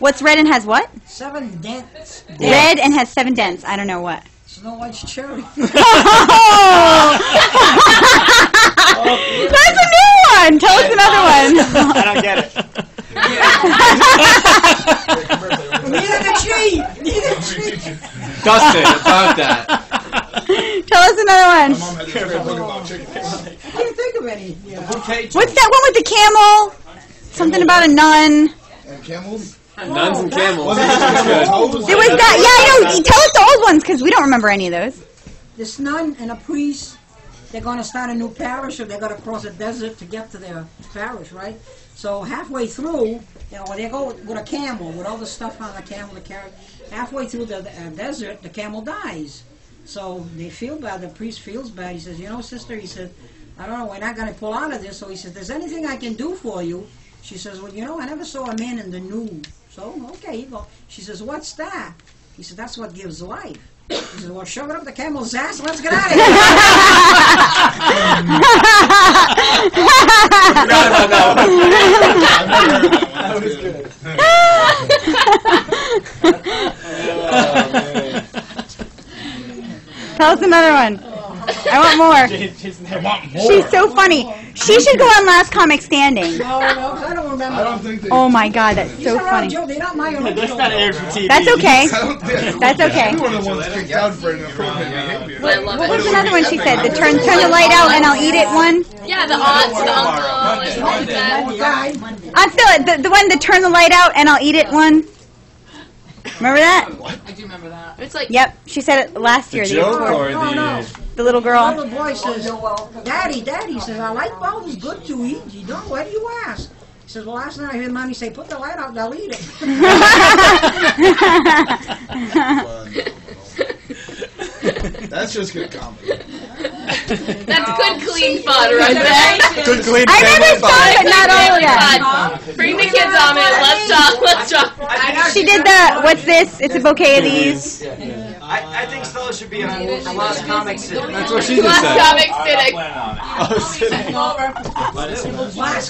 What's red and has what? Seven dents. Red and has seven dents. I don't know what. Snow White's cherry. Oh! That's a new one. Tell us another one. I don't get it. Neither did she. Neither did she. Dustin, about that. Tell us another one. Mom had this great book about chicken. I can't think of any. Yeah. What's that one with the camel? Something about a nun. And camels? Nuns and camels. It? There was that. Yeah, I know. Tell us the old ones because we don't remember any of those. This nun and a priest, they're going to start a new parish, or they're going to cross a desert to get to their parish, right? So halfway through, you know, when they go with a camel, with all the stuff on the camel to carry, halfway through the uh, desert, the camel dies. So they feel bad. The priest feels bad. He says, "You know, sister," he said, "I don't know. We're not going to pull out of this." So he says, "There's anything I can do for you?" She says, "Well, you know, I never saw a man in the nude." So okay, go. She says, "What's that?" He said, "That's what gives life." He says, "Well, shove it up the camel's ass. Let's get out of here." No, no, no. That. That's good. Tell us another one. I want more. I want more. She's so funny. She should go on Last Comic Standing. No, no, I don't remember. I don't think they. Oh my God, that's These so are all funny. Joe. They're not my original. That's not aired for TV. That's okay. I don't think. That's okay. You were the ones kicked out for inappropriate behavior. I love What it. was another one she said? The turn turn the light out and I'll eat it one. Yeah, the aunts, the uncle, or something that. guy. I feel it. The, the one the turn the light out and I'll eat it one. Remember that? I do remember that. It's like Yep. She said it last year. The The, year joke before. or No, no. the... the little girl. Little boy says, "Daddy, Daddy," he says, I like bulb is good to eat." You know, why do you ask? He says, "Well, last night I heard Mommy say, put the light out, and I'll eat it." That's just good comedy. That's good, oh, clean fun right there. Good clean I never saw it, but not all of them. Fun. Bring the kids on it. Let's talk. Let's talk. She did the what's this? It's a bouquet of these. I, I think Stella should be on a Lost Comics. That's what she just Last said. comic sitting. Oh, sitting. Last